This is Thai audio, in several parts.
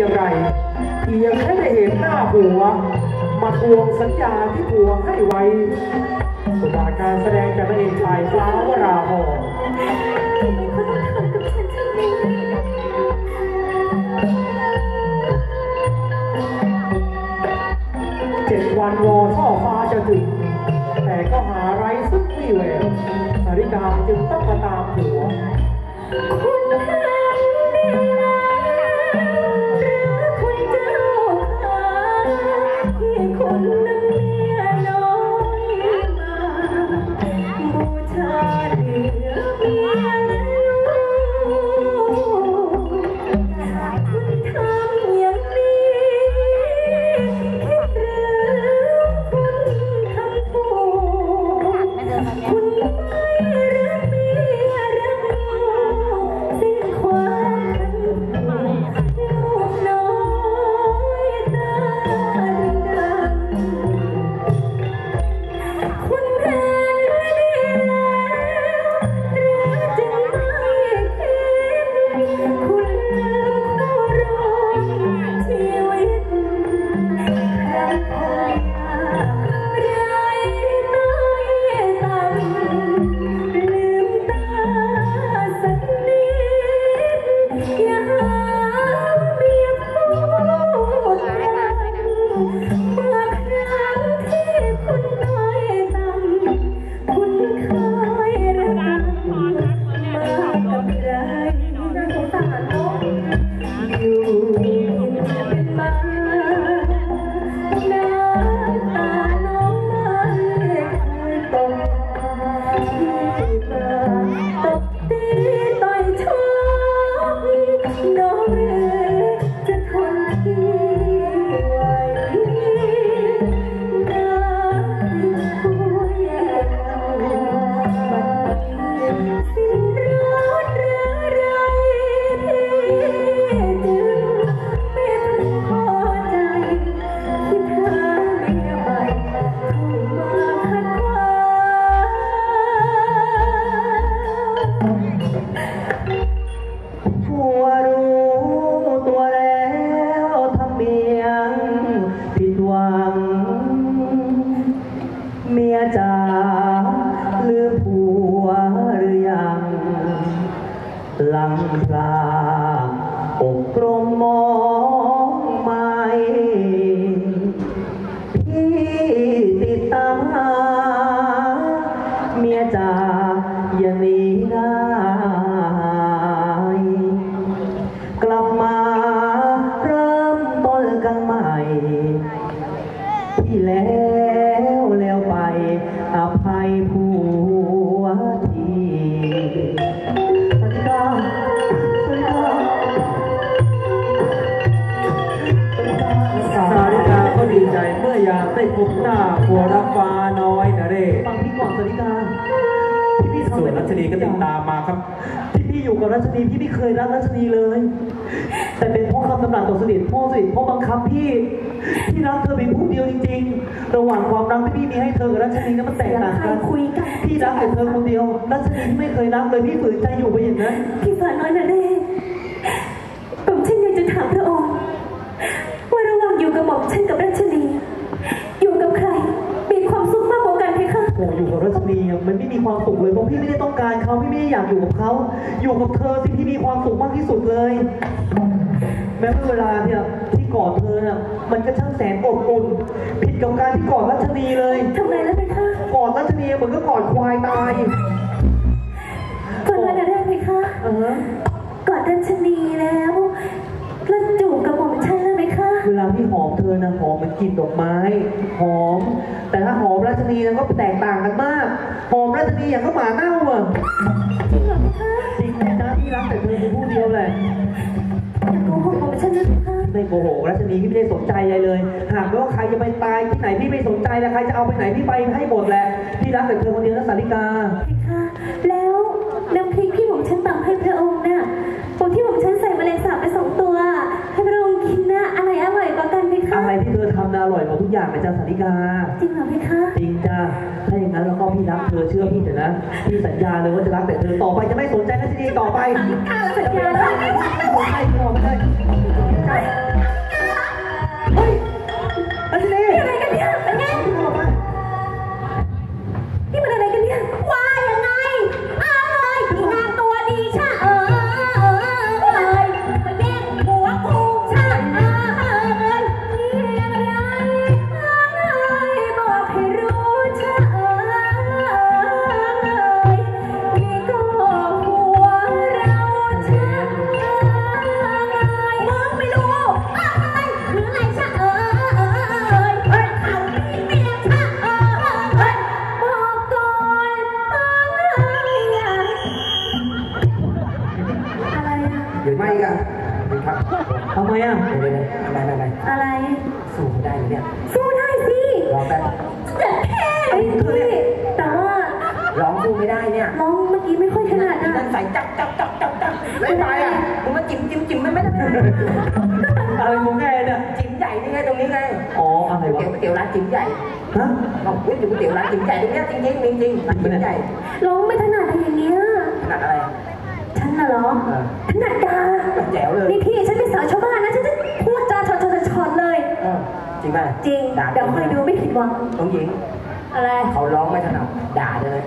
อย่างไรเพียงแค่ได้เห็นหน้าผัว มาทวงสัญญาที่ผัวให้ไว้บทบาการแสดงจากนางเอกชายฟ้าวราหรณ์เขาต้องทำกับฉันเช่นนี้เจ็ดวันวอช่อฟ้าจะถึง แต่ก็หาไร้ซึ่งวี่แววสาริกาจึงต้องมาตามผัว คุณทำ come จ๋าลืมผัวหรือยังหลังพลาอกกรมมอง อยนะเร่ฟังพี่ก่อนสวัสดีครับพี่พี่ทำส่วนรัชนีก็ติดตามมาครับ พี่พี่อยู่กับรัชนีพี่ไม่เคยรักรัชนีเลย แต่เป็นเพ่อคำตำหนักต่อเสด็จพ่อเสด็จพ่อบังคับพี่พี่รักเธอเป็นผู้เดียวจริงๆ ระหว่างความรักที่พี่มีให้เธอกับรัชนีนั้นมันแตกต่างกันคุยกันพี่รักแต่เธอคนเดียว รัชนีที่ไม่เคยรักเลยพี่ฝืนใจอยู่ไปอย่างนั้นพี่ฝันน้อยนะเด้ผมฉันอยากจะถามพระองค์ว่าระหว่างอยู่กับหม่อมฉันกับรัชนี อยู่กับใคร มีความสุขมากกว่ากันเพคะ โอ้อยู่กับ รัชนีอะมันไม่มีความสุขเลยเพราะพี่ไม่ได้ต้องการเขาพี่ไม่ได้อยากอยู่กับเขาอยู่กับเธอสิพี่มีความสุขมากที่สุดเลย แม้ว่าเวลาเนี่ยที่กอดเธอน่ะมันก็ช่างแสนอบอุ่นผิดกับการที่กอดรัชนีเลยทำไมแล้วเพคะกอดรัชนีเหมือนก็กอดควายตายฝันน้อยนะเด้เพคะเออกอดรัชนีแล้วแล้ว อมเธอนะหอมเหมือนกลิ่นดอกไม้หอม แต่ถ้าหอมรัชนีนะก็แตกต่างกันมากหอมรัชนีอย่างก็หมาเน่าอะจริงเหรอเพคะจริงนะพี่รักแต่เธอเป็นผู้เดียวแหละอย่าโกหกหม่อมฉันนะเพคะไม่โกหกรัชนีพี่ไม่ได้สนใจอะไรเลย หากว่าใครจะไปตายที่ไหนพี่ไม่สนใจแล้วใครจะเอาไปไหนพี่ไปให้หมดแหละพี่รักแต่เธอคนเดียวนะสาริกาเพคะแล้วน้ำพริกที่หม่อมฉันตำให้พระองค์น่ะผมที่หม่อมฉันใส่แมลงสาบไปสองตัวให้พระองค์กินนะ อะไรที่เธอทำนะอร่อยกว่าทุกอย่างนะจ๊ะสันติกา จริงเหรอเพคะ จริงจ้าถ้าอย่างนั้นแล้วก็พี่รักเธอเชื่อพี่เถอะนะ พี่สัญญาเลยว่าจะรักแต่เธอต่อไปจะไม่สนใจนักดีต่อไปอ้าวสัญญาแล้วไม่สนใอไม่ได้เฮ้ย เลยเนี่ยสู้ได้สิร้องแป๊บเจ็บแค่พี่แต่ว่าร้องสู้ไม่ได้เนี่ยน้องเมื่อกี้ไม่ค่อยถนัดนั่นนะใส่จับจับจับจับจับไม่ไปอะมึงมาจิ้มจิ้มจิ้มไม่ไม่ได้ไม่ได้อะไรของแกเนี่ยจิ้มใหญ่นี่ไงตรงนี้ไงอ๋ออะไรก๋วะยวเตี๋ยวก๋วยเตี๋ยวร้านจิ้มใหญ่ฮะบอกก๋วยเตี๋ยวก๋วยเตี๋ยวร้านจิ้มใหญ่ตรงเนี้ยจริงจริงจริงจริงร้านจิ้มใหญ่ร้องไม่ถนัดอะไรอย่างเงี้ยขนาดอะไรฉันน่ะเหรอเออถนัดกาแจ๋วเลยนี่พี่ฉันเป็นสาวชาวบ้านนะฉันจะพูดจาชอชอชอเลยเออ จริงป่ะจริง ด่าเดี๋ยวคอยดูไม่ผิดหวังน้องหญิงอะไร เขาร้องไม่ถนัดด่าเลย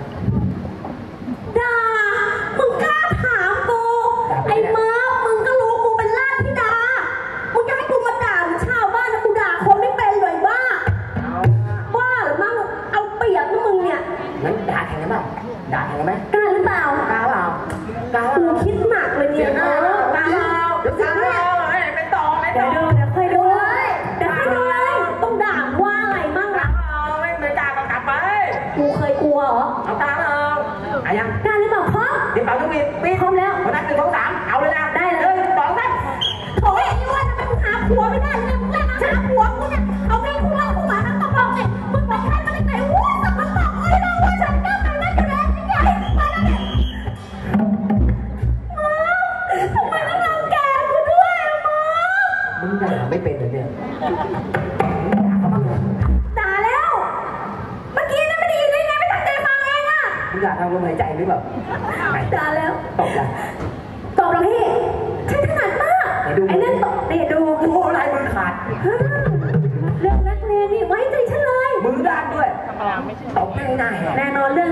เดี๋ ฉันถนัดมากไหนดู ไอ้นั่นตบเดี๋ยวดูโอ้โหลายมือขาดเรื่องนักเลงนี่ไว้ใจฉันเลย มือด้านด้วยตบไม่ได้แหกแน่นอนเรื่อง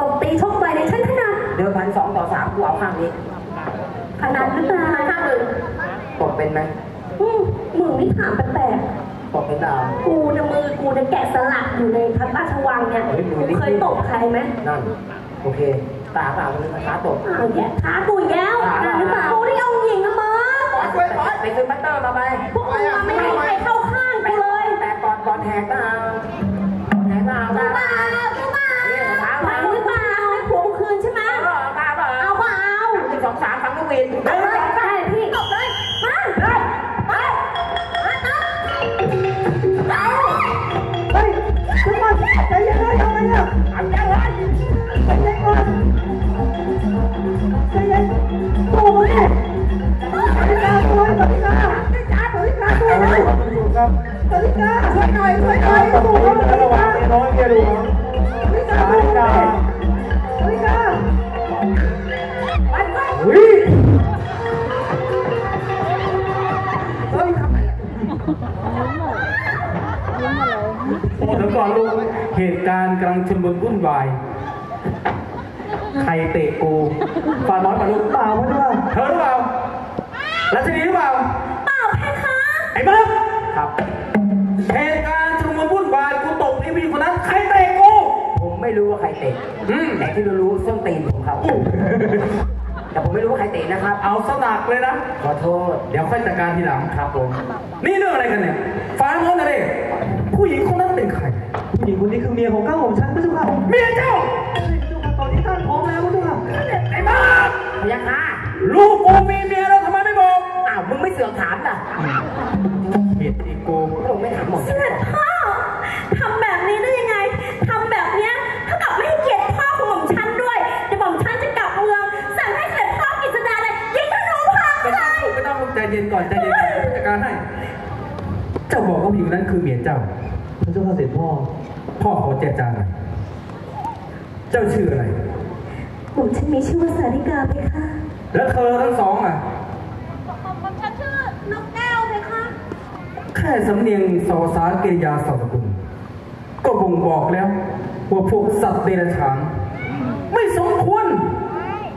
ตบตีชกไปเนี่ยฉันถนัดเดิมพันสองต่อสามกูเอาข้างนี้ถนัดหรือเปล่าข้างมึงตบเป็นไหมอืมมึงนี่ถามแปลกตบเป็นดาวๆกูเนี่ยมือกูเนี่ยแกะสลักอยู่ในพระราชวังเนี่ยเฮ้ยมือนี่กูเคยตบใครไหมนั่น โอเค ตาเปล่ามันขาตบเอาแย่ขากูอีกแล้วด่าหรือเปล่ากูนี่ ไปซื้อบัตเตอร์มาไปพวกมึงอะไม่มีใครเข้าข้างกูเลยแต่ก่อนก่อนแหกก็เอาก่อนแหกก็เอากูเปล่ากูเปล่าไหวหรือเปล่าให้ผัวกูคืนใช่ไหมเออตาเปล่าเอาเปล่าหนึ่งสองสามฟังลูกวินเอาเลยได้พี่ตบเลยมาเฮ้ยเฮ้ยเอาเฮ้ยเดี๋ยวก่อนใจเย็นเลยทำไมเนี่ยเอาเจ้าเลยใจเย็นก่อนใจเย็น ครับสวัสดีครับช่วยหน่อยช่วยหน่อยโอ้โหสวัสดีครับสวัสดีครับสวัสดีครับสวัสดีครับเฮ้ยเฮ้ยทำไมอะโอ้เดี๋ยวก่อนลูกเหตุการณ์กำลังชุลมุนวุ่นวาย ใครเตะกูฟาน้อยปะลูกเปล่าไม่ได้เธอหรือเปล่ารัชนีหรือเปล่า เปล่าเพคะ ไอ้บ้า ตะอืมแต่ที่รู้ๆส้นตีนผมเขา แต่ผมไม่รู้ว่าใครเตะนะครับ เอาสนักเลยนะ ขอโทษ เดี๋ยวค่อยจัดการทีหลัง ครับผม นี่เรื่องอะไรกันเนี่ย ฟ้าน้องนะเด็ผู้หญิงคนนั้นเป็นใคร ผู้หญิงคนนี้คือเมียของก้าวของฉันพระเจ้าค่ะเมียเจ้าตอนนี้ตั้งท้องแล้วพระเจ้าค่ะไอ้บ้าพยักหน้าลูกกูมีเมียแล้วทำไมไม่บอก อ้าว มึงไม่เสือกถามล่ะ เหตุอีกกูผมไม่ถามหมด เสด็จพ่อ เย็นก่อนใจเย็นก่อนจัดการให้ เจ้าบอกว่าผู้หญิงนั้นคือเมียเจ้า พระเจ้าค่ะเสด็จพ่อ พ่อขอเจรจาหน่อยเจ้าชื่ออะไรหม่อมฉันมีชื่อว่าสาริกาเพคะ แล้วเธอทั้งสองอะหม่อมฉันชื่อนกแก้วเพคะ แค่สำเนียงสอสารกิริยาสาวสกุลก็บ่งบอกแล้ว ว่าพวกสัตว์เดรัจฉานไม่สมควร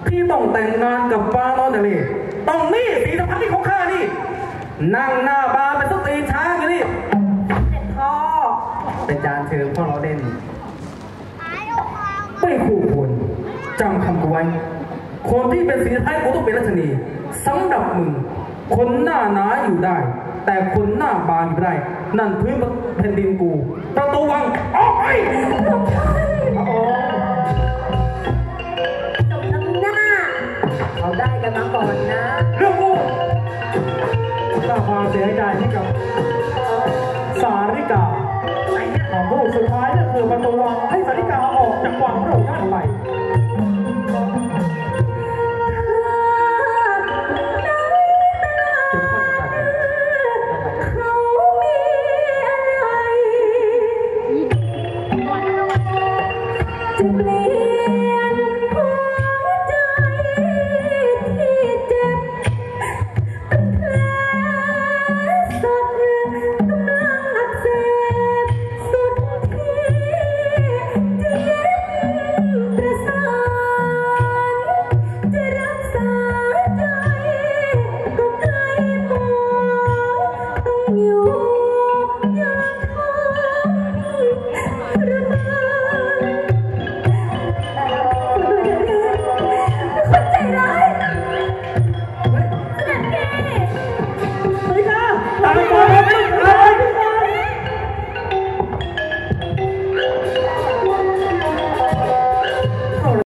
ที่ต้องแต่งงานกับฟ้าน้อยทะเล ต้องนี่สีสัมพันธ์ที่ของข้านี่ นั่งหน้าบาร์เป็นสตรีช้างอยู่นี่ เสด็จพ่อเป็นจานเชิญพ่อเราเล่นไม่คู่ควรจำคำกูไว้ คนที่เป็นสีท้ายกูต้องเป็นรัชนีสำหรับมึง คนหน้าหนาอยู่ได้ แต่คนหน้าบานอยู่ไม่ได้ นั่นพื้นแผ่นดินกูประตูวังออกไป กันมาก่อนนะเรื่องกูก็ความเสียใจให้กับ